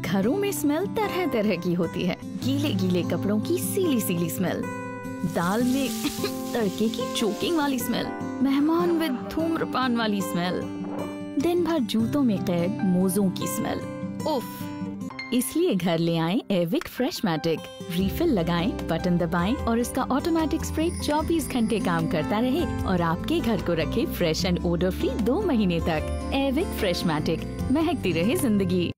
घरों में स्मेल तरह तरह की होती है। गीले गीले कपड़ों की सीली सीली स्मेल दाल में तड़के की चोकिंग वाली स्मेल मेहमान विद धूम्रपान वाली स्मेल दिन भर जूतों में कैद मोजों की स्मेल उफ! इसलिए घर ले आए एविक फ्रेश मैटिक रिफिल लगाएँ, बटन दबाएँ और इसका ऑटोमेटिक स्प्रे 24 घंटे काम करता रहे और आपके घर को रखे फ्रेश एंड ओडर फ्री दो महीने तक। एविक फ्रेश मैटिक महकती रहे ज़िंदगी।